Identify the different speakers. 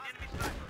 Speaker 1: Enemy sniper.